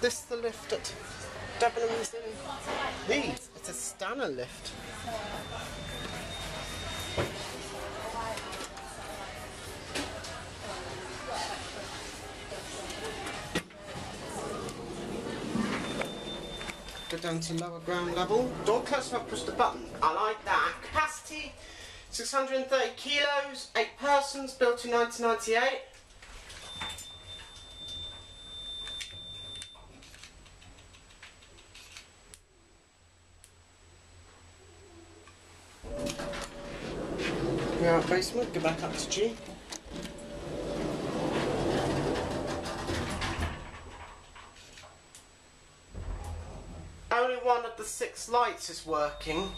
This the lift at Debenhams in Leeds. It's a Stannah lift. Go down to lower ground level. Door if I push the button. I like that. Capacity 630 kilos, 8 persons, built in 1998. We're out basement, go back up to G. Only one of the six lights is working.